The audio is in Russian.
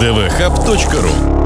dvhub.ru